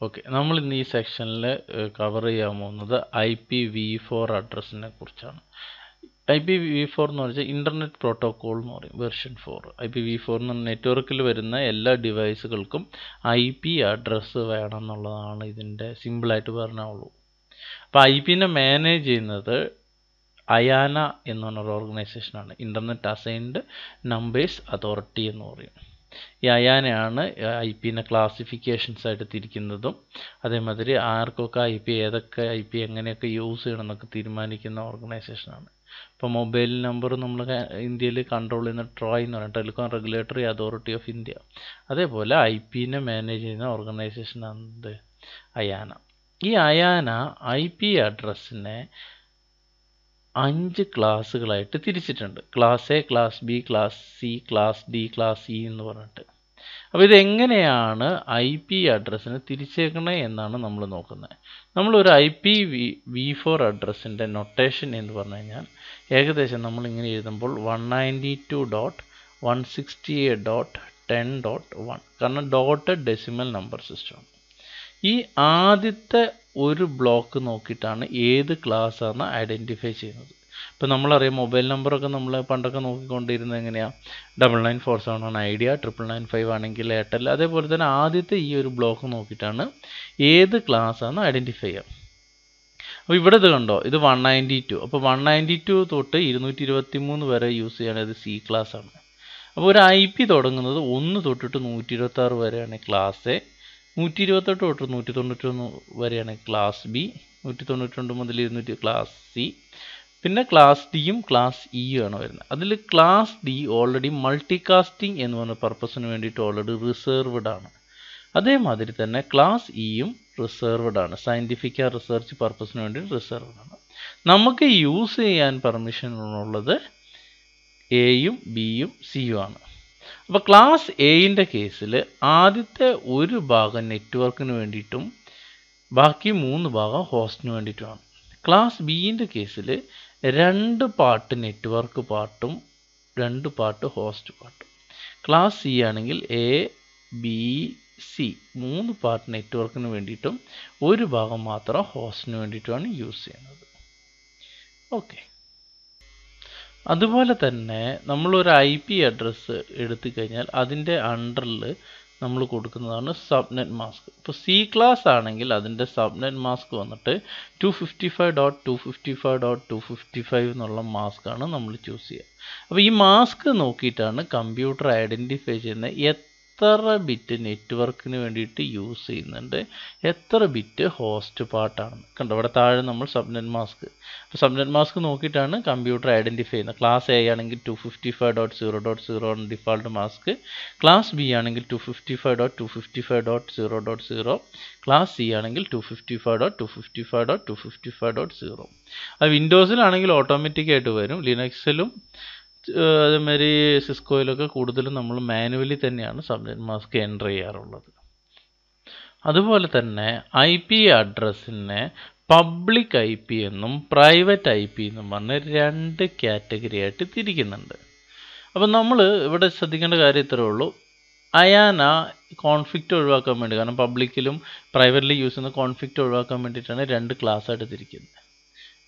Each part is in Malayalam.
ഓക്കെ നമ്മൾ ഇന്ന് ഈ സെക്ഷനിൽ കവർ ചെയ്യാൻ പോകുന്നത് ഐ പി വി ഫോർ അഡ്രസ്സിനെ കുറിച്ചാണ്. ഐ പി വി ഫോർ എന്ന് പറഞ്ഞാൽ ഇന്റർനെറ്റ് പ്രോട്ടോക്കോൾ എന്ന് പറയും version four I P V four എന്ന് നെറ്റ്വർക്കിൽ വരുന്ന എല്ലാ ഡിവൈസുകൾക്കും ഐ പി അഡ്രസ്സ് വേണം എന്നുള്ളതാണ് ഇതിന്റെ സിമ്പിളായിട്ട് പറഞ്ഞാവുള്ളൂ അപ്പോൾ ഐ പിന്നെ മാനേജ് ചെയ്യുന്നത് അയാന എന്ന് പറഞ്ഞൊരു ഓർഗനൈസേഷനാണ് ഇന്റർനെറ്റ് അസൈൻഡ് നമ്പേഴ്സ് അതോറിറ്റി എന്ന് പറയും. ഈ അയാനയാണ് ഐ പിന്നെ ക്ലാസിഫിക്കേഷൻസ് ആയിട്ട് തിരിക്കുന്നതും അതേമാതിരി ആർക്കൊക്കെ ഐ പി ഏതൊക്കെ ഐ പി എങ്ങനെയൊക്കെ യൂസ് ചെയ്യണം എന്നൊക്കെ തീരുമാനിക്കുന്ന ഓർഗനൈസേഷനാണ് ഇപ്പോൾ മൊബൈൽ നമ്പർ നമ്മൾ ഇന്ത്യയിൽ കൺട്രോൾ ചെയ്യുന്ന ട്രോയ് എന്ന് പറയുന്നത് telecom regulatory authority of India അതേപോലെ ഐ പിനെ മാനേജ് ചെയ്യുന്ന ഓർഗനൈസേഷനാണ് അയാന ഈ അയാന ഐ പി അഡ്രസ്സിനെ അഞ്ച് ക്ലാസ്സുകളായിട്ട് തിരിച്ചിട്ടുണ്ട്. Class A class B class C class D class E എന്ന് പറഞ്ഞിട്ട്. അപ്പോൾ ഇതെങ്ങനെയാണ് ഐ പി അഡ്രസ്സിന് തിരിച്ചേക്കണേ എന്നാണ് നമ്മൾ നോക്കുന്നത്. നമ്മളൊരു I P V V four അഡ്രസ്സിന്റെ notation എന്ന് പറഞ്ഞു കഴിഞ്ഞാൽ ഏകദേശം നമ്മളിങ്ങനെ എഴുതുമ്പോൾ one ninety two dot one sixty eight dot ten dot one കാരണം ഡോട്ട് ഡെസിമൽ നമ്പർ സിസ്റ്റം ഈ ആദ്യത്തെ ഒരു ബ്ലോക്ക് നോക്കിയിട്ടാണ് ഏത് ക്ലാസ് ക്ലാസ്സാണ് ഐഡന്റിഫൈ ചെയ്യുന്നത്. ഇപ്പം നമ്മളറിയാം മൊബൈൽ നമ്പറൊക്കെ നമ്മൾ പണ്ടൊക്കെ നോക്കിക്കൊണ്ടിരുന്നത് എങ്ങനെയാണ് ഡബിൾ നയൻ ഫോർ സെവൻ ആണ് ഐഡിയ ട്രിപ്പിൾ നയൻ ഫൈവ് ആണെങ്കിൽ എയർടെൽ അതേപോലെ തന്നെ ആദ്യത്തെ ഈ ഒരു ബ്ലോക്ക് നോക്കിയിട്ടാണ് ഏത് ക്ലാസ് ക്ലാസ്സാണ് ഐഡന്റിഫൈ ചെയ്യുക. അപ്പോൾ ഇവിടെ ഇത് കണ്ടോ? ഇത് വൺ നയന്റി ടു അപ്പോൾ വൺ നയന്റി ടു തൊട്ട് ഇരുന്നൂറ്റി ഇരുപത്തി മൂന്ന് വരെ യൂസ് ചെയ്യണത് സി ക്ലാസ് ആണ്. അപ്പോൾ ഒരു ഐ പി തുടങ്ങുന്നത് ഒന്ന് തൊട്ടിട്ട് നൂറ്റി ഇരുപത്തി ആറ് വരെയാണ് ക്ലാസ് എ നൂറ്റി ഇരുപത്തെട്ട് തൊട്ട് നൂറ്റി തൊണ്ണൂറ്റൊന്ന് വരെയാണ് ക്ലാസ് ബി നൂറ്റി തൊണ്ണൂറ്റി മുതൽ ഇരുന്നൂറ്റി ക്ലാസ് സി പിന്നെ ക്ലാസ് ഡിയും ക്ലാസ് ഇയും ആണ് വരുന്നത്. അതിൽ ക്ലാസ് ഡി ഓൾറെഡി മൾട്ടികാസ്റ്റിംഗ് എന്ന് പറഞ്ഞ പർപ്പസിന് വേണ്ടിയിട്ട് ഓൾറെഡി റിസർവ്ഡ് ആണ്. അതേമാതിരി തന്നെ ക്ലാസ് ഇയും റിസർവ്ഡ് ആണ്. സയന്റിഫിക് റിസർച്ച് പർപ്പസിന് വേണ്ടി റിസർവ്ഡ് ആണ്. നമുക്ക് യൂസ് ചെയ്യാൻ പെർമിഷൻ ഉള്ളത് എയും ബിയും സിയും ആണ്. അപ്പോൾ ക്ലാസ് എയിന്റെ കേസിൽ ആദ്യത്തെ ഒരു ഭാഗം നെറ്റ്വർക്കിന് വേണ്ടിയിട്ടും ബാക്കി മൂന്ന് ഭാഗം ഹോസ്റ്റിന് വേണ്ടിയിട്ടുമാണ്. ക്ലാസ് ബിന്റെ കേസിൽ രണ്ട് പാർട്ട് നെറ്റ്വർക്ക് പാർട്ടും രണ്ട് പാർട്ട് ഹോസ്റ്റ് പാർട്ടും ക്ലാസ് സി ആണെങ്കിൽ എ ബി സി മൂന്ന് പാർട്ട് നെറ്റ്വർക്കിന് വേണ്ടിയിട്ടും ഒരു ഭാഗം മാത്രം ഹോസ്റ്റിന് വേണ്ടിയിട്ടുമാണ് യൂസ് ചെയ്യുന്നത്. ഓക്കെ അതുപോലെ തന്നെ നമ്മളൊരു ഐ പി അഡ്രസ്സ് എടുത്തു കഴിഞ്ഞാൽ അതിന്റെ അണ്ടറിൽ നമ്മൾ കൊടുക്കുന്നതാണ് സബ്നെറ്റ് മാസ്ക് ഇപ്പോൾ സി ക്ലാസ് ആണെങ്കിൽ അതിന്റെ സബ്നെറ്റ് മാസ്ക് വന്നിട്ട് two fifty five dot two fifty five dot two fifty five എന്നുള്ള മാസ്കാണ് നമ്മൾ ചൂസ് ചെയ്യുക. അപ്പോൾ ഈ മാസ്ക് നോക്കിയിട്ടാണ് കമ്പ്യൂട്ടർ ഐഡന്റിഫൈ ചെയ്യുന്നത് എത്ര ബിറ്റ് നെറ്റ്വർക്കിന് വേണ്ടിയിട്ട് യൂസ് ചെയ്യുന്നുണ്ട് എത്ര ബിറ്റ് ഹോസ്റ്റ് പാർട്ടാണ് കണ്ടോ ഇവിടെ താഴെ നമ്മൾ സബ്നെറ്റ് മാസ്ക് അപ്പോൾ സബ്നെറ്റ് മാസ്ക് നോക്കിയിട്ടാണ് കമ്പ്യൂട്ടർ ഐഡന്റിഫൈ ചെയ്യുന്നത്. ക്ലാസ് എ ആണെങ്കിൽ two fifty five dot zero dot zero ആണ് ഡിഫാൾട്ട് മാസ്ക് ക്ലാസ് ബി ആണെങ്കിൽ two fifty five dot two fifty five dot zero dot zero class C ആണെങ്കിൽ two fifty five dot two fifty five dot two fifty five dot zero അത് വിൻഡോസിലാണെങ്കിൽ ഓട്ടോമാറ്റിക്കായിട്ട് വരും. ലിനക്സിലും അതേമാതിരി സിസ്കോയിലൊക്കെ കൂടുതലും നമ്മൾ മാനുവലി തന്നെയാണ് സബ്നെറ്റ് മാസ്ക് എന്റർ ചെയ്യാറുള്ളത്. അതുപോലെ തന്നെ ഐ പി അഡ്രസ്സിനെ പബ്ലിക് ഐ പി എന്നും പ്രൈവറ്റ് ഐ പി എന്നും പറഞ്ഞ് രണ്ട് കാറ്റഗറി ആയിട്ട് തിരിക്കുന്നുണ്ട്. അപ്പം നമ്മൾ ഇവിടെ ശ്രദ്ധിക്കേണ്ട കാര്യം ഇത്രേ ഉള്ളൂ. അയാന കോൺഫ്ലിക്റ്റ് ഒഴിവാക്കാൻ വേണ്ടി കാരണം പബ്ലിക്കിലും പ്രൈവറ്റ്ലി യൂസ് ചെയ്യുന്ന കോൺഫ്ലിക്റ്റ് ഒഴിവാക്കാൻ വേണ്ടിയിട്ടാണ് രണ്ട് ക്ലാസ് ആയിട്ട് തിരിക്കുന്നത്.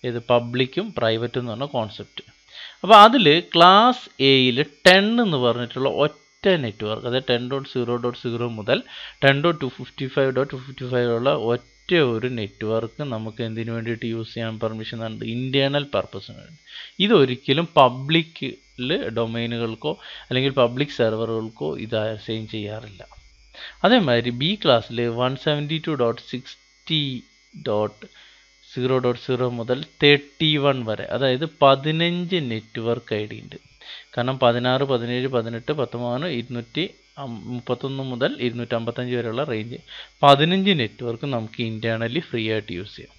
ഇത് പബ്ലിക്കും പ്രൈവറ്റും എന്ന് പറഞ്ഞ കോൺസെപ്റ്റ് അപ്പോൾ അതിൽ ക്ലാസ് എയിൽ ടെൻ എന്ന് പറഞ്ഞിട്ടുള്ള ഒറ്റ നെറ്റ്വർക്ക് അതായത് ten dot zero dot zero മുതൽ ten dot two fifty five dot two fifty five ഉള്ള ഒറ്റ ഒരു നെറ്റ്വർക്ക് നമുക്ക് എന്തിനു വേണ്ടിയിട്ട് യൂസ് ചെയ്യാൻ പെർമിഷൻ ഉണ്ട് ഇന്റേർണൽ പർപ്പസിന് വേണ്ടി. ഇതൊരിക്കലും പബ്ലിക്കിൽ ഡൊമൈനുകൾക്കോ അല്ലെങ്കിൽ പബ്ലിക് സെർവറുകൾക്കോ ഇത് അസൈൻ ചെയ്യാറില്ല. അതേമാതിരി ബി ക്ലാസ്സിൽ one seventy two dot sixty dot zero dot zero മുതൽ തേർട്ടി വൺ വരെ. അതായത് പതിനഞ്ച് നെറ്റ്വർക്ക് ഐ ഡി ഉണ്ട്. കാരണം പതിനാറ് പതിനേഴ് പതിനെട്ട് പത്തൊമ്പത് ഇരുന്നൂറ്റി മുപ്പത്തൊന്ന് മുതൽ ഇരുന്നൂറ്റമ്പത്തഞ്ച് വരെയുള്ള റേഞ്ച് പതിനഞ്ച് നെറ്റ്വർക്ക് നമുക്ക് ഇന്റേർണലി ഫ്രീ ആയിട്ട് യൂസ് ചെയ്യാം.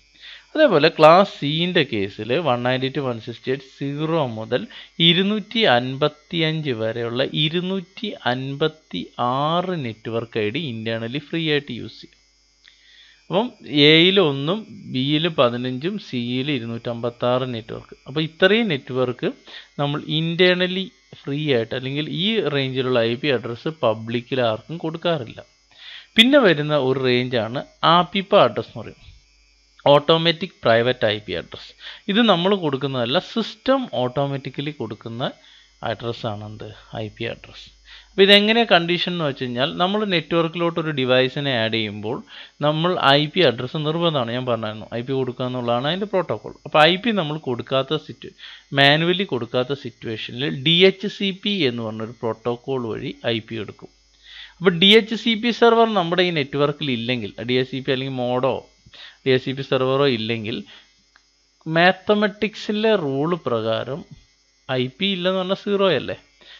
അതേപോലെ ക്ലാസ് സീന്റെ കേസിൽ one ninety two one sixty eight zero മുതൽ ഇരുന്നൂറ്റി അൻപത്തി അഞ്ച് വരെയുള്ള ഇരുന്നൂറ്റി അൻപത്തി ആറ് network I D internally free ആയിട്ട് യൂസ് ചെയ്യാം. അപ്പം എയിൽ ഒന്നും ബിയിൽ പതിനഞ്ചും സിയിൽ ഇരുന്നൂറ്റമ്പത്താറ് നെറ്റ്വർക്ക്. അപ്പോൾ ഇത്രയും നെറ്റ്വർക്ക് നമ്മൾ ഇന്റേർണലി ഫ്രീ ആയിട്ട് അല്ലെങ്കിൽ ഈ റേഞ്ചിലുള്ള ഐ പി അഡ്രസ്സ് പബ്ലിക്കിൽ ആർക്കും കൊടുക്കാറില്ല. പിന്നെ വരുന്ന ഒരു റേഞ്ചാണ് ആപ്പിപ്പ അഡ്രസ് എന്ന് പറയും. Automatic private I P address ഇത് നമ്മൾ കൊടുക്കുന്നതല്ല സിസ്റ്റം ഓട്ടോമാറ്റിക്കലി കൊടുക്കുന്ന അഡ്രസ്സാണ് എന്ത് ഐ പി അഡ്രസ് അപ്പോൾ ഇതെങ്ങനെ കണ്ടീഷൻ എന്ന് വെച്ച് കഴിഞ്ഞാൽ നമ്മൾ നെറ്റ്വർക്കിലോട്ട് ഒരു ഡിവൈസിനെ ആഡ് ചെയ്യുമ്പോൾ നമ്മൾ ഐ പി അഡ്രസ്സ് നിർബന്ധമാണ്. ഞാൻ പറഞ്ഞായിരുന്നു ഐ പി കൊടുക്കുക എന്നുള്ളതാണ് അതിന്റെ പ്രോട്ടോകോൾ അപ്പോൾ ഐ പി നമ്മൾ കൊടുക്കാത്ത സിറ്റു മാനുവലി കൊടുക്കാത്ത സിറ്റുവേഷനിൽ ഡി എച്ച് സി പി എന്ന് പറഞ്ഞൊരു പ്രോട്ടോകോൾ വഴി ഐ പി എടുക്കും. അപ്പോൾ D H C P server നമ്മുടെ ഈ നെറ്റ്വർക്കിൽ ഇല്ലെങ്കിൽ ഡി എച്ച് സി പി അല്ലെങ്കിൽ മോഡോ ഡി എച്ച് സി പി സെർവറോ ഇല്ലെങ്കിൽ മാത്തമെറ്റിക്സിലെ റൂൾ പ്രകാരം ഐ പി ഇല്ലെന്ന് പറഞ്ഞാൽ സീറോ അല്ലേ?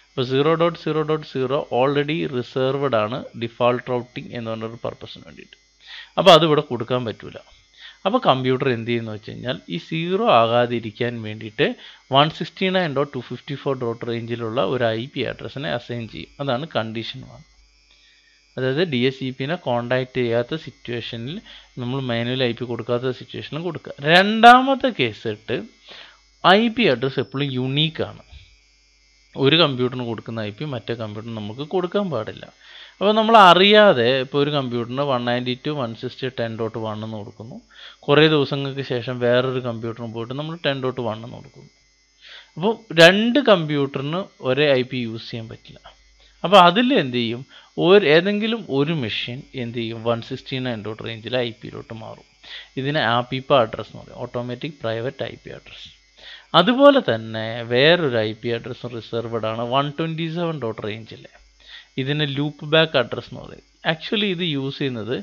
അപ്പോൾ zero dot zero dot zero already reserved ആണ് ഡിഫോൾട്ട് റൗട്ടിംഗ് എന്ന് പറഞ്ഞൊരു പർപ്പസിന് വേണ്ടിയിട്ട്. അപ്പോൾ അതിവിടെ കൊടുക്കാൻ പറ്റില്ല അപ്പോൾ കമ്പ്യൂട്ടർ എന്ത് ചെയ്യുന്നു വെച്ച് കഴിഞ്ഞാൽ ഈ സീറോ ആകാതിരിക്കാൻ വേണ്ടിയിട്ട് one sixty nine dot two fifty four dot റേഞ്ചിലുള്ള ഒരു ഐ പി അഡ്രസ്സിനെ അസൈൻ ചെയ്യും. അതാണ് കണ്ടീഷൻ വൺ അതായത് ഡി എസ് ഇ പിനെ കോണ്ടാക്ട് ചെയ്യാത്ത സിറ്റുവേഷനിൽ നമ്മൾ മാനുവൽ ഐ പി കൊടുക്കാത്ത സിറ്റുവേഷനിൽ കൊടുക്കുക. രണ്ടാമത്തെ കേസ് ഇട്ട് ഐ പി അഡ്രസ്സ് എപ്പോഴും യുണീക്കാണ് ഒരു കമ്പ്യൂട്ടറിന് കൊടുക്കുന്ന ഐ പി മറ്റേ കമ്പ്യൂട്ടറിന് നമുക്ക് കൊടുക്കാൻ പാടില്ല. അപ്പോൾ നമ്മൾ അറിയാതെ ഇപ്പോൾ ഒരു കമ്പ്യൂട്ടറിന് one ninety two one sixty ten dot one എന്ന് കൊടുക്കുന്നു. കുറേ ദിവസങ്ങൾക്ക് ശേഷം വേറൊരു കമ്പ്യൂട്ടറിന് പോയിട്ട് നമ്മൾ ടെൻ ഡോട്ട് വൺ എന്ന് കൊടുക്കുന്നു. അപ്പോൾ രണ്ട് കമ്പ്യൂട്ടറിന് ഒരേ ഐ പി യൂസ് ചെയ്യാൻ പറ്റില്ല. അപ്പോൾ അതിൽ എന്ത് ചെയ്യും? ഒരു ഏതെങ്കിലും ഒരു മെഷീൻ എന്ത് ചെയ്യും? വൺ സിക്സ്റ്റി നയൻ ഡോട്ട് റേഞ്ചിൽ ഐ പിയിലോട്ട് മാറും. ഇതിനെ ആപ്പിപ്പ അഡ്രസ്സ് എന്ന് പറയും. Automatic private I P address അതുപോലെ തന്നെ വേറൊരു ഐ പി അഡ്രസ്സും റിസർവ്ഡ് ആണ് വൺ ട്വന്റി സെവൻ ഡോട്ട് റേഞ്ചിൽ ഇതിന് ലൂപ്പ് ബാക്ക് അഡ്രസ്സ് എന്ന് പറയും. ആക്ച്വലി ഇത് യൂസ് ചെയ്യുന്നത്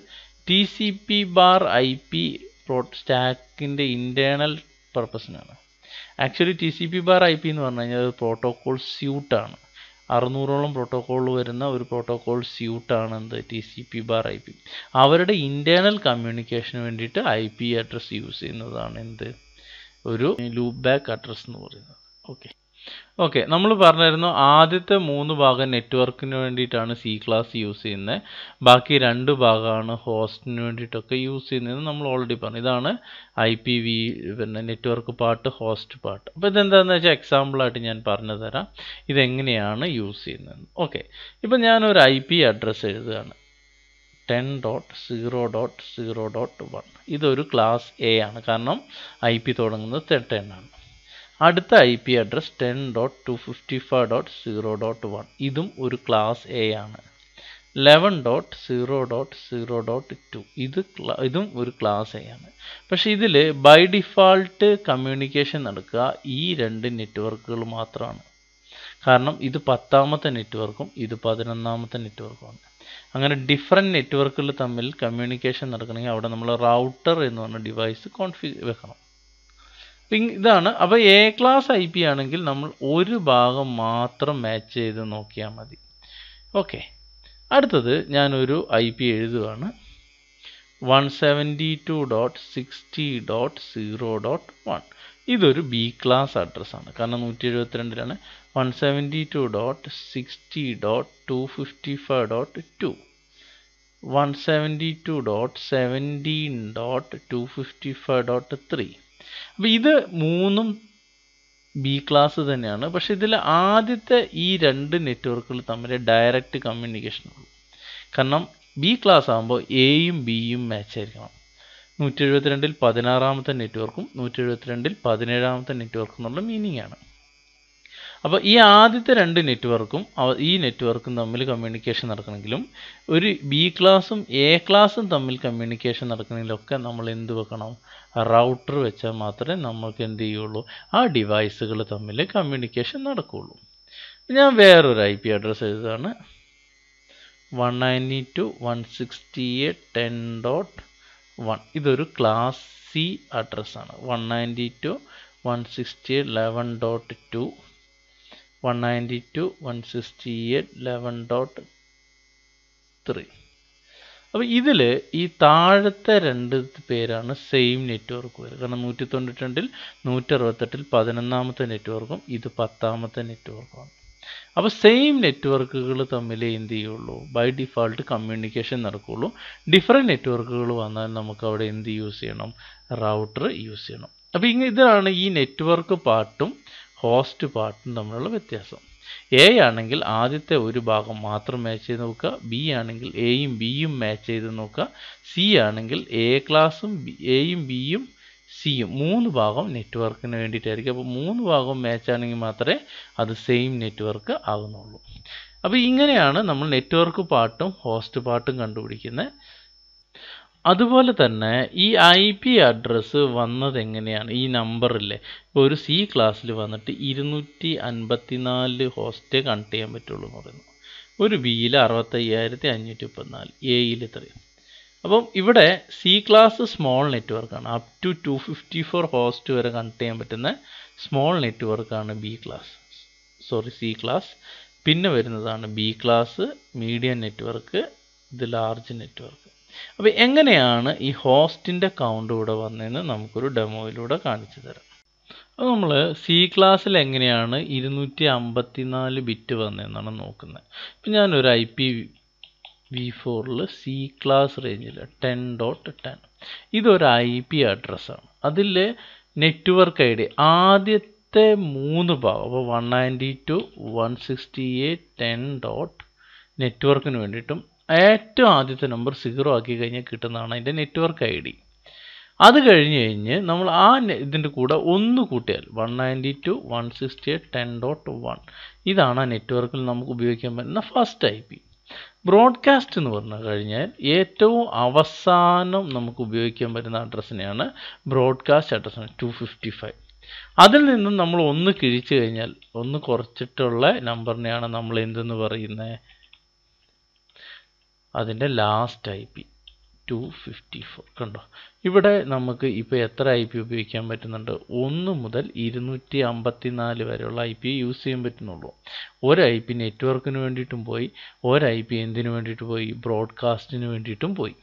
T C P bar I P സ്റ്റാക്കിന്റെ internal പർപ്പസിനാണ് actually T C P bar I P എന്ന് പറഞ്ഞു കഴിഞ്ഞാൽ പ്രോട്ടോകോൾ സ്യൂട്ടാണ് അറുന്നൂറോളം പ്രോട്ടോകോൾ വരുന്ന ഒരു പ്രോട്ടോകോൾ സ്യൂട്ടാണ് എന്ത്? T C P bar I P അവരുടെ ഇന്റേർണൽ കമ്മ്യൂണിക്കേഷന് വേണ്ടിയിട്ട് ഐ പി അഡ്രസ്സ് യൂസ് ചെയ്യുന്നതാണ് എന്ത്? ഒരു ലൂപ്പ് ബാക്ക് അഡ്രസ് എന്ന് പറയുന്നത്. ഓക്കെ ഓക്കെ നമ്മൾ പറഞ്ഞിരുന്നു ആദ്യത്തെ മൂന്ന് ഭാഗം നെറ്റ്വർക്കിന് വേണ്ടിയിട്ടാണ് സി ക്ലാസ് യൂസ് ചെയ്യുന്നത് ബാക്കി രണ്ട് ഭാഗമാണ് ഹോസ്റ്റിന് വേണ്ടിയിട്ടൊക്കെ യൂസ് ചെയ്യുന്നത് നമ്മൾ ഓൾറെഡി പറഞ്ഞു. ഇതാണ് ഐ പി വി പിന്നെ നെറ്റ്വർക്ക് പാർട്ട് ഹോസ്റ്റ് പാർട്ട് അപ്പോൾ ഇതെന്താണെന്ന് വെച്ചാൽ എക്സാമ്പിളായിട്ട് ഞാൻ പറഞ്ഞു തരാം. ഇതെങ്ങനെയാണ് യൂസ് ചെയ്യുന്നത് ഓക്കെ ഇപ്പം ഞാനൊരു ഐ പി അഡ്രസ്സ് എഴുതുകയാണ്. Ten dot zero dot zero dot one ഇതൊരു ക്ലാസ് എ ആണ്. കാരണം ഐ പി തുടങ്ങുന്നത് ടെൻ ആണ്. അടുത്ത I P address ten dot two fifty five dot zero dot one ഇതും ഒരു ക്ലാസ് എ ആണ്. Eleven dot zero dot zero dot two ഇത് ഇതും ഒരു ക്ലാസ് എ ആണ്. പക്ഷേ ഇതിൽ ബൈ ഡിഫാൾട്ട് കമ്മ്യൂണിക്കേഷൻ നടക്കുക ഈ രണ്ട് നെറ്റ്വർക്കുകൾ മാത്രമാണ്. കാരണം ഇത് പത്താമത്തെ നെറ്റ്വർക്കും ഇത് പതിനൊന്നാമത്തെ നെറ്റ്വർക്കുമാണ് അങ്ങനെ ഡിഫറെന്റ് നെറ്റ്വർക്കുകൾ തമ്മിൽ കമ്മ്യൂണിക്കേഷൻ നടക്കണമെങ്കിൽ അവിടെ നമ്മൾ റൗട്ടർ എന്ന് പറഞ്ഞ ഡിവൈസ് കോൺഫി വെക്കണം. ഇതാണ്. അപ്പോൾ എ ക്ലാസ് ഐ പി ആണെങ്കിൽ നമ്മൾ ഒരു ഭാഗം മാത്രം മാച്ച് ചെയ്ത് നോക്കിയാൽ മതി. ഓക്കെ അടുത്തത് ഞാനൊരു ഐ പി എഴുതുകയാണ് one seventy two dot sixty dot zero dot one ഇതൊരു ബി ക്ലാസ് അഡ്രസ്സാണ് കാരണം നൂറ്റി എഴുപത്തിരണ്ടിലാണ് one seventy two dot sixty dot two fifty five dot two one seventy two dot seventeen dot two fifty five dot three അപ്പോൾ ഇത് മൂന്നും ബി ക്ലാസ് തന്നെയാണ്. പക്ഷെ ഇതിൽ ആദ്യത്തെ ഈ രണ്ട് നെറ്റ്വർക്കുകൾ തമ്മിൽ ഡയറക്റ്റ് കമ്മ്യൂണിക്കേഷൻ ഉള്ളൂ. കാരണം ബി ക്ലാസ് ആകുമ്പോൾ എയും ബിയും മാച്ച് ആയിരിക്കണം. നൂറ്റി എഴുപത്തിരണ്ടിൽ പതിനാറാമത്തെ നെറ്റ്വർക്കും നൂറ്റി എഴുപത്തിരണ്ടിൽ പതിനേഴാമത്തെ നെറ്റ്വർക്കും എന്നുള്ള മീനിങ് ആണ്. അപ്പോൾ ഈ ആദ്യത്തെ രണ്ട് നെറ്റ്വർക്കും ഈ നെറ്റ്വർക്കും തമ്മിൽ കമ്മ്യൂണിക്കേഷൻ നടക്കണമെങ്കിലും ഒരു ബി ക്ലാസ്സും എ ക്ലാസ്സും തമ്മിൽ കമ്മ്യൂണിക്കേഷൻ നടക്കണമെങ്കിലൊക്കെ നമ്മൾ എന്ത് വെക്കണം? റൗട്ടർ വെച്ചാൽ മാത്രമേ നമുക്ക് എന്ത് ചെയ്യുള്ളൂ? ആ ഡിവൈസുകൾ തമ്മിൽ കമ്മ്യൂണിക്കേഷൻ നടക്കുകയുള്ളൂ. ഞാൻ വേറൊരു I P address എഴുതാണ് one ninety two one sixty eight ten dot one. ഇതൊരു class C അഡ്രസ്സാണ്. One ninety two one sixty eight eleven dot two one ninety two one sixty eight eleven dot three അപ്പോൾ ഇതിൽ ഈ താഴത്തെ രണ്ട് പേരാണ് സെയിം നെറ്റ്വർക്ക് വരിക കാരണം നൂറ്റി തൊണ്ണൂറ്റി രണ്ടിൽ നൂറ്റി അറുപത്തെട്ടിൽ പതിനൊന്നാമത്തെ നെറ്റ്വർക്കും ഇത് പത്താമത്തെ നെറ്റ്വർക്കുമാണ് അപ്പോൾ സെയിം നെറ്റ്വർക്കുകൾ തമ്മിൽ എന്ത് ചെയ്യുള്ളൂ? ബൈ ഡിഫാൾട്ട് കമ്മ്യൂണിക്കേഷൻ നടക്കുകയുള്ളൂ ഡിഫറെന്റ് നെറ്റ്വർക്കുകൾ വന്നാൽ നമുക്ക് അവിടെ എന്ത് യൂസ് ചെയ്യണം? റൗട്ടർ യൂസ് ചെയ്യണം. അപ്പോൾ ഇങ്ങനെ ഇതാണ് ഈ നെറ്റ്വർക്ക് പാർട്ടും ഹോസ്റ്റ് പാർട്ടും തമ്മിലുള്ള വ്യത്യാസം. എ ആണെങ്കിൽ ആദ്യത്തെ ഒരു ഭാഗം മാത്രം മാച്ച് ചെയ്ത് നോക്കുക. ബി ആണെങ്കിൽ എയും ബിയും മാച്ച് ചെയ്ത് നോക്കുക. സി ആണെങ്കിൽ എ ക്ലാസ്സും എയും ബിയും സിയും മൂന്ന് ഭാഗം നെറ്റ്വർക്കിന് വേണ്ടിയിട്ടായിരിക്കും. അപ്പോൾ മൂന്ന് ഭാഗം മാച്ച് ആണെങ്കിൽ മാത്രമേ അത് സെയിം നെറ്റ്വർക്ക് ആകുന്നുള്ളൂ അപ്പോൾ ഇങ്ങനെയാണ് നമ്മൾ നെറ്റ്വർക്ക് പാർട്ടും ഹോസ്റ്റ് പാർട്ടും കണ്ടുപിടിക്കുന്നത്. അതുപോലെ തന്നെ ഈ ഐ പി അഡ്രസ്സ് വന്നത് എങ്ങനെയാണ്? ഈ നമ്പറില്ലേ ഇപ്പോൾ ഒരു സി ക്ലാസ്സിൽ വന്നിട്ട് ഇരുന്നൂറ്റി അൻപത്തി നാല് ഹോസ്റ്റേ കണക്ട് ചെയ്യാൻ പറ്റുള്ളൂ എന്ന് പറയുന്നു. ഒരു ബിയിൽ അറുപത്തയ്യായിരത്തി അഞ്ഞൂറ്റി മുപ്പത്തിനാല് എയിൽ ഇത്രയും. അപ്പം ഇവിടെ സി ക്ലാസ് സ്മോൾ നെറ്റ്വർക്കാണ് up to two fifty four host വരെ കണക്ട് ചെയ്യാൻ പറ്റുന്ന സ്മോൾ നെറ്റ്വർക്കാണ് B class sorry C class പിന്നെ വരുന്നതാണ് ബി ക്ലാസ് മീഡിയം നെറ്റ്വർക്ക് ഇത് ലാർജ് നെറ്റ്വർക്ക് അപ്പോൾ എങ്ങനെയാണ് ഈ ഹോസ്റ്റിന്റെ കൗണ്ട് ഇവിടെ വന്നതെന്ന് നമുക്കൊരു ഡെമോയിലൂടെ കാണിച്ചു തരാം. അപ്പോൾ നമ്മൾ സി ക്ലാസ്സിൽ എങ്ങനെയാണ് ഇരുന്നൂറ്റി അമ്പത്തി നാല് ബിറ്റ് വന്നതെന്നാണ് നോക്കുന്നത്. ഇപ്പം ഞാനൊരു ഐ പി വി ഫോറിൽ സി ക്ലാസ് റേഞ്ചിൽ ടെൻ ഡോട്ട് ടെൻ ഇതൊരു ഐ പി അഡ്രസ്സാണ് അതിൽ നെറ്റ്വർക്ക് ഐ ഡി ആദ്യത്തെ മൂന്ന് ഭാഗം അപ്പോൾ one ninety two one sixty eight ten dot നെറ്റ്വർക്കിന് വേണ്ടിയിട്ടും ഏറ്റവും ആദ്യത്തെ നമ്പർ സീറോ ആക്കി കഴിഞ്ഞാൽ കിട്ടുന്നതാണ് അതിന്റെ നെറ്റ്വർക്ക് ഐ ഡി അത് കഴിഞ്ഞ് കഴിഞ്ഞ് നമ്മൾ ആ ഇതിന്റെ കൂടെ ഒന്ന് കൂട്ടിയാൽ one ninety two one sixty eight ten dot one ഇതാണ് ആ നെറ്റ്വർക്കിൽ നമുക്ക് ഉപയോഗിക്കാൻ പറ്റുന്ന ഫസ്റ്റ് ഐ പി ബ്രോഡ്കാസ്റ്റ് എന്ന് പറഞ്ഞു കഴിഞ്ഞാൽ ഏറ്റവും അവസാനം നമുക്ക് ഉപയോഗിക്കാൻ പറ്റുന്ന അഡ്രസ്സിനെയാണ് broadcast address two fifty five അതിൽ നിന്നും നമ്മൾ ഒന്ന് കിഴിച്ചു കഴിഞ്ഞാൽ ഒന്ന് കുറച്ചിട്ടുള്ള നമ്പറിനെയാണ് നമ്മൾ എന്തെന്ന് പറയുന്നത് അതിന്റെ last I P two fifty four കണ്ടോ? ഇവിടെ നമുക്ക് ഇപ്പോൾ എത്ര ഐ പി ഉപയോഗിക്കാൻ പറ്റുന്നുണ്ട്? ഒന്ന് മുതൽ ഇരുന്നൂറ്റി അമ്പത്തി നാല് വരെയുള്ള ഐ പി യൂസ് ചെയ്യാൻ പറ്റുന്നുള്ളൂ. ഒരു ഐ പി നെറ്റ്വർക്കിന് വേണ്ടിയിട്ടും പോയി ഒരു ഐ പി എന്തിനു വേണ്ടിയിട്ട് പോയി? ബ്രോഡ്കാസ്റ്റിന് വേണ്ടിയിട്ടും പോയി.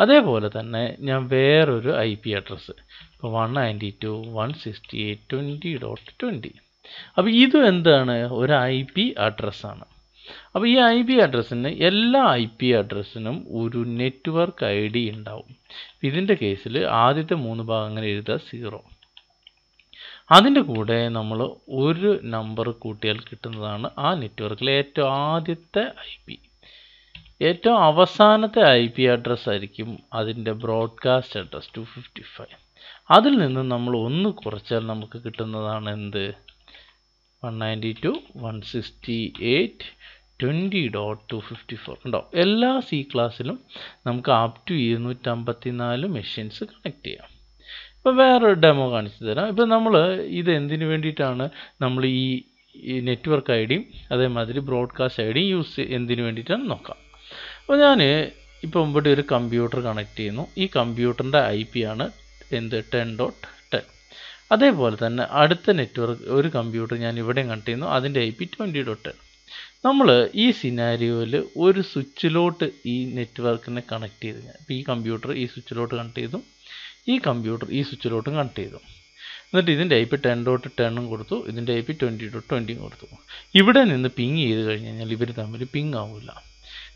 അതേപോലെ തന്നെ ഞാൻ വേറൊരു ഐ പി അഡ്രസ്സ് ഇപ്പോൾ one ninety two one sixty eight twenty dot twenty അപ്പോൾ ഇതും എന്താണ്? ഒരു ഐ പി അഡ്രസ്സാണ് അപ്പോൾ ഈ ഐ പി അഡ്രസ്സിന് എല്ലാ ഐ പി അഡ്രസ്സിനും ഒരു നെറ്റ്വർക്ക് ഐ ഡി ഉണ്ടാവും. ഇതിന്റെ കേസിൽ ആദ്യത്തെ മൂന്ന് ഭാഗങ്ങൾ എഴുതുക സീറോ അതിന്റെ കൂടെ നമ്മൾ ഒരു നമ്പർ കൂട്ടിയാൽ കിട്ടുന്നതാണ് ആ നെറ്റ്വർക്കിലെ ഏറ്റവും ആദ്യത്തെ ഐ പി ഏറ്റവും അവസാനത്തെ ഐ പി അഡ്രസ്സ് ആയിരിക്കും അതിന്റെ broadcast address two fifty five അതിൽ നിന്ന് നമ്മൾ ഒന്ന് കുറച്ചാൽ നമുക്ക് കിട്ടുന്നതാണ് എന്ത്? One ninety two one sixty eight twenty dot two fifty four ഉണ്ടാവും എല്ലാ സി ക്ലാസ്സിലും നമുക്ക് അപ് ടു ഇരുന്നൂറ്റമ്പത്തി നാല് മെഷീൻസ് കണക്ട് ചെയ്യാം. ഇപ്പോൾ വേറൊരു ഡെമോ കാണിച്ചു തരാം. ഇപ്പോൾ നമ്മൾ ഇത് എന്തിനു വേണ്ടിയിട്ടാണ് നമ്മൾ ഈ നെറ്റ്വർക്ക് ഐ ഡിയും അതേമാതിരി ബ്രോഡ്കാസ്റ്റ് ഐ ഡിയും യൂസ് എന്തിനു വേണ്ടിയിട്ടാണ് നോക്കാം. അപ്പോൾ ഞാൻ ഇപ്പോൾ ഇവിടെ ഒരു കമ്പ്യൂട്ടർ കണക്ട് ചെയ്യുന്നു. ഈ കമ്പ്യൂട്ടറിന്റെ ഐ പി ആണ് എന്ത്? ടെൻ ഡോട്ട് ടെൻ അതേപോലെ തന്നെ അടുത്ത നെറ്റ്വർക്ക് ഒരു കമ്പ്യൂട്ടർ ഞാൻ ഇവിടെ കണക്ട് ചെയ്യുന്നു. അതിന്റെ I P twenty dot ten നമ്മൾ ഈ സിനാരിയോയിൽ ഒരു സ്വിച്ചിലോട്ട് ഈ നെറ്റ്വർക്കിനെ കണക്ട് ചെയ്ത് ഈ കമ്പ്യൂട്ടർ ഈ സ്വിച്ചിലോട്ട് കണക്ട് ചെയ്തു ഈ കമ്പ്യൂട്ടർ ഈ സ്വിച്ചിലോട്ടും കണക്ട് ചെയ്തു. എന്നിട്ട് ഇതിന്റെ ഐ പി ടെൻ ഡോട്ട് ടെണ്ണും കൊടുത്തു ഇതിന്റെ ഐ പി ട്വന്റി ഡോട്ട് ട്വന്റിയും കൊടുത്തു. ഇവിടെ നിന്ന് പിങ് ചെയ്ത് കഴിഞ്ഞ് കഴിഞ്ഞാൽ ഇവർ തമ്മിൽ പിങ് ആവില്ല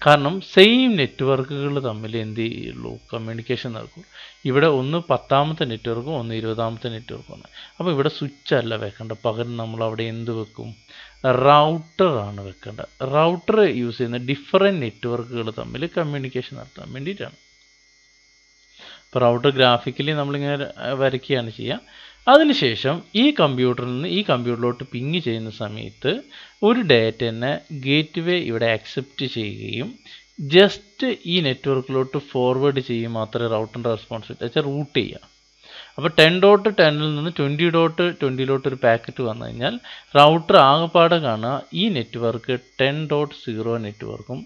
കാരണം സെയിം നെറ്റ്വർക്കുകൾ തമ്മിൽ എന്ത് ചെയ്യുള്ളൂ? കമ്മ്യൂണിക്കേഷൻ നടക്കും. ഇവിടെ ഒന്ന് പത്താമത്തെ നെറ്റ്വർക്കും ഒന്ന് ഇരുപതാമത്തെ നെറ്റ്വർക്കുമാണ് അപ്പോൾ ഇവിടെ സ്വിച്ച് അല്ല വെക്കേണ്ട. പകരം നമ്മൾ അവിടെ എന്ത് വെക്കും? റൗട്ടറാണ് വെക്കേണ്ടത്. റൗട്ടർ യൂസ് ചെയ്യുന്ന ഡിഫറെന്റ് നെറ്റ്വർക്കുകൾ തമ്മിൽ കമ്മ്യൂണിക്കേഷൻ നടത്താൻ വേണ്ടിയിട്ടാണ്. ഇപ്പോൾ റൗട്ടർ ഗ്രാഫിക്കലി നമ്മളിങ്ങനെ വരയ്ക്കുകയാണ് ചെയ്യുക അതിനുശേഷം ഈ കമ്പ്യൂട്ടറിൽ നിന്ന് ഈ കമ്പ്യൂട്ടറിലോട്ട് പിങ് ചെയ്യുന്ന സമയത്ത് ഒരു ഡേറ്റനെ ഗേറ്റ് വേ ഇവിടെ അക്സെപ്റ്റ് ചെയ്യുകയും ജസ്റ്റ് ഈ നെറ്റ്വർക്കിലോട്ട് ഫോർവേഡ് ചെയ്യുക മാത്രമേ റൗട്ടറിന്റെ റെസ്പോൺസിബിലിറ്റി വെച്ചാൽ റൂട്ട് ചെയ്യുക. അപ്പോൾ ടെൻ ഡോട്ട് ടെന്നിൽ നിന്ന് ട്വന്റി ഡോട്ട് ട്വന്റിയിലോട്ട് ഒരു പാക്കറ്റ് വന്നു കഴിഞ്ഞാൽ റൗട്ടർ ആകെപ്പാടെ കാണുക. ഈ നെറ്റ്വർക്ക് ടെൻ ഡോട്ട് സീറോ നെറ്റ്വർക്കും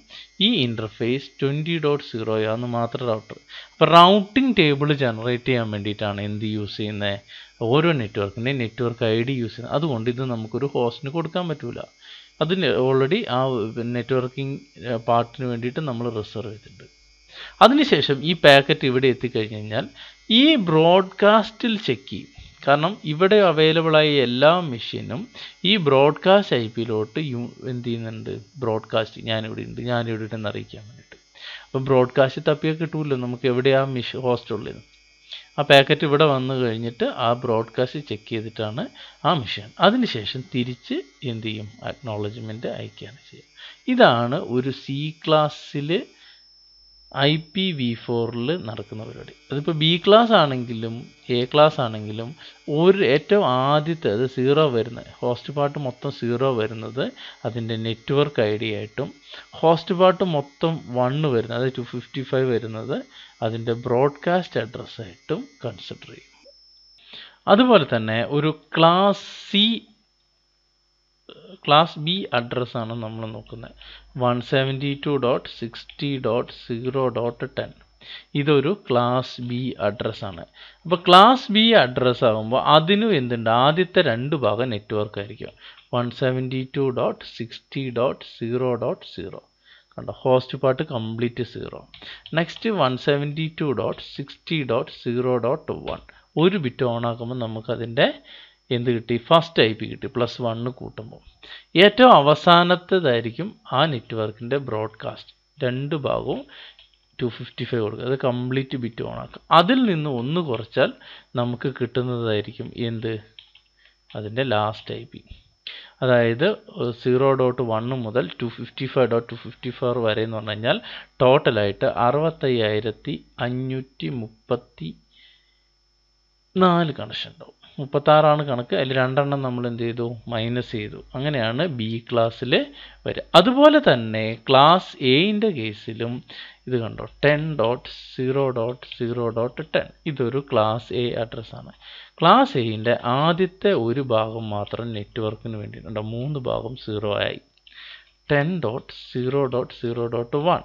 ഈ ഇന്റർഫേസ് ട്വന്റി ഡോട്ട് സീറോയാന്ന് മാത്രം റൗട്ടർ അപ്പോൾ റൗട്ടിംഗ് ടേബിൾ ജനറേറ്റ് ചെയ്യാൻ വേണ്ടിയിട്ടാണ് എന്ത് യൂസ് ചെയ്യുന്നത് ഓരോ നെറ്റ്വർക്കിന്റെയും നെറ്റ്വർക്ക് ഐ ഡി യൂസ് ചെയ്യുന്നത്. അതുകൊണ്ട് ഇത് നമുക്കൊരു ഹോസ്റ്റിന് കൊടുക്കാൻ പറ്റില്ല അതിന് ഓൾറെഡി ആ നെറ്റ്വർക്കിംഗ് പാർട്ടിന് വേണ്ടിയിട്ട് നമ്മൾ റിസർവ് ചെയ്തിട്ടുണ്ട്. അതിനുശേഷം ഈ പാക്കറ്റ് ഇവിടെ എത്തിക്കഴിഞ്ഞ് കഴിഞ്ഞാൽ ഈ ബ്രോഡ്കാസ്റ്റിൽ ചെക്ക് ചെയ്യും. കാരണം ഇവിടെ അവൈലബിളായ എല്ലാ മെഷീനും ഈ ബ്രോഡ്കാസ്റ്റ് ഐ പിയിലോട്ട് യു എന്ത് ചെയ്യുന്നുണ്ട്? ബ്രോഡ്കാസ്റ്റ് ഞാനിവിടെ ഉണ്ട് ഞാനിവിടെ ഉണ്ടെന്ന് അറിയിക്കാൻ വേണ്ടിയിട്ട്. അപ്പോൾ ബ്രോഡ്കാസ്റ്റ് തപ്പിയാൽ കിട്ടൂല്ലോ നമുക്ക് എവിടെയാ മിഷ് ഹോസ്റ്റ് ഉള്ളത് ആ പാക്കറ്റ് ഇവിടെ വന്നു കഴിഞ്ഞിട്ട് ആ ബ്രോഡ്കാസ്റ്റ് ചെക്ക് ചെയ്തിട്ടാണ് ആ മെഷീൻ. അതിനുശേഷം തിരിച്ച് എന്ത് ചെയ്യും? അക്നോളജ്മെന്റ് അയക്കുകയാണ് ചെയ്യുക. ഇതാണ് ഒരു സി ക്ലാസ്സിൽ ഐ പി വി ഫോറിൽ നടക്കുന്ന പരിപാടി. അതിപ്പോൾ ബി ക്ലാസ് ആണെങ്കിലും എ ക്ലാസ് ആണെങ്കിലും ഒരു ഏറ്റവും ആദ്യത്തെ അത് സീറോ വരുന്നത് ഹോസ്റ്റ് പാർട്ട് മൊത്തം സീറോ വരുന്നത് അതിന്റെ നെറ്റ്വർക്ക് ഐ ഡി ആയിട്ടും ഹോസ്റ്റ് പാർട്ട് മൊത്തം വണ്ണ് വരുന്നത് അതായത് ടു ഫിഫ്റ്റി ഫൈവ് വരുന്നത് അതിന്റെ ബ്രോഡ്കാസ്റ്റ് അഡ്രസ്സായിട്ടും കൺസിഡർ ചെയ്യും. അതുപോലെ തന്നെ ഒരു ക്ലാസ് സി ക്ലാസ് ബി അഡ്രസ്സാണ് നമ്മൾ നോക്കുന്നത്. One seventy two dot sixty dot zero dot ten ഇതൊരു ക്ലാസ് ബി അഡ്രസ്സാണ് അപ്പോൾ ക്ലാസ് ബി അഡ്രസ്സ് ആകുമ്പോൾ അതിനും എന്തുണ്ട്? ആദ്യത്തെ രണ്ട് ഭാഗം നെറ്റ്വർക്ക് ആയിരിക്കും. One seventy two dot sixty dot zero dot zero കണ്ടോ? Host part complete zero next one seventy two dot sixty dot zero dot one ഒരു ബിറ്റ് ഓൺ ആക്കുമ്പോൾ നമുക്കതിന്റെ എന്ത് കിട്ടി? ഫസ്റ്റ് ഐ പി കിട്ടി പ്ലസ് വണ്ണ് കൂട്ടുമ്പോൾ. ഏറ്റവും അവസാനത്തേതായിരിക്കും ആ നെറ്റ്വർക്കിന്റെ ബ്രോഡ്കാസ്റ്റ് രണ്ട് ഭാഗവും ടു ഫിഫ്റ്റി ഫൈവ് കൊടുക്കുക. അത് കംപ്ലീറ്റ് ബിറ്റ് ഓൺ ആക്കുക. അതിൽ നിന്ന് ഒന്ന് കുറച്ചാൽ നമുക്ക് കിട്ടുന്നതായിരിക്കും എന്ത്? അതിന്റെ ലാസ്റ്റ് ഐ പി അതായത് സീറോ ഡോട്ട് വണ്ണ് മുതൽ two fifty five dot two fifty four വരെ എന്ന് പറഞ്ഞു കഴിഞ്ഞാൽ ടോട്ടലായിട്ട് അറുപത്തയ്യായിരത്തി അഞ്ഞൂറ്റി മുപ്പത്തി നാല് കണക്ഷൻ ഉണ്ടാവും. മുപ്പത്താറാണ് കണക്ക്. അതിൽ രണ്ടെണ്ണം നമ്മൾ എന്ത് ചെയ്തു? മൈനസ് ചെയ്തു. അങ്ങനെയാണ് ബി ക്ലാസ്സിൽ വരിക. അതുപോലെ തന്നെ ക്ലാസ് എയിന്റെ കേസിലും ഇത് കണ്ടോ? Ten dot zero dot zero dot ten ഇതൊരു ക്ലാസ് എ അഡ്രസ്സാണ് ക്ലാസ് എയിന്റെ ആദ്യത്തെ ഒരു ഭാഗം മാത്രം നെറ്റ്വർക്കിന് വേണ്ടിയിട്ടുണ്ട്. മൂന്ന് ഭാഗം സീറോ ആയി. Ten dot zero dot zero dot one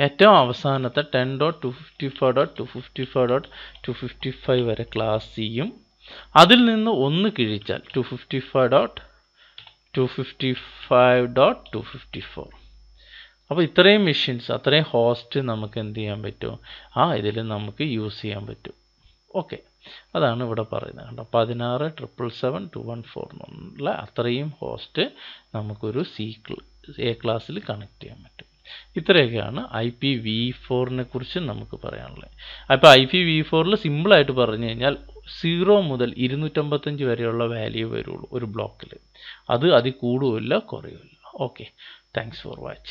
ഏറ്റവും അവസാനത്തെ ten dot two fifty five dot two fifty five dot two fifty five വരെ ക്ലാസ് ചെയ്യും അതിൽ നിന്ന് ഒന്ന് കിഴിച്ചാൽ two fifty five dot two fifty five dot two fifty four അപ്പോൾ ഇത്രയും മെഷീൻസ് അത്രയും ഹോസ്റ്റ് നമുക്ക് എന്ത് ചെയ്യാൻ പറ്റും? ആ ഇതിൽ നമുക്ക് യൂസ് ചെയ്യാൻ പറ്റും. ഓക്കെ അതാണ് ഇവിടെ പറയുന്നത് കണ്ടോ? പതിനാറ് triple seven two one four എന്നുള്ള അത്രയും ഹോസ്റ്റ് നമുക്കൊരു സി എ ക്ലാസ്സിൽ കണക്ട് ചെയ്യാൻ പറ്റും. ഇത്രയൊക്കെയാണ് ഐ പി വി ഫോറിനെ കുറിച്ച് നമുക്ക് പറയാനുള്ളത്. അപ്പോൾ ഐ പി വി ഫോറിൽ സിമ്പിളായിട്ട് പറഞ്ഞു കഴിഞ്ഞാൽ സീറോ മുതൽ ഇരുന്നൂറ്റമ്പത്തഞ്ച് വരെയുള്ള വാല്യൂ വരുള്ളൂ ഒരു ബ്ലോക്കിൽ അത് അതിൽ കൂടുകയില്ല കുറയുമില്ല ഓക്കെ താങ്ക്സ് ഫോർ വാച്ചിങ്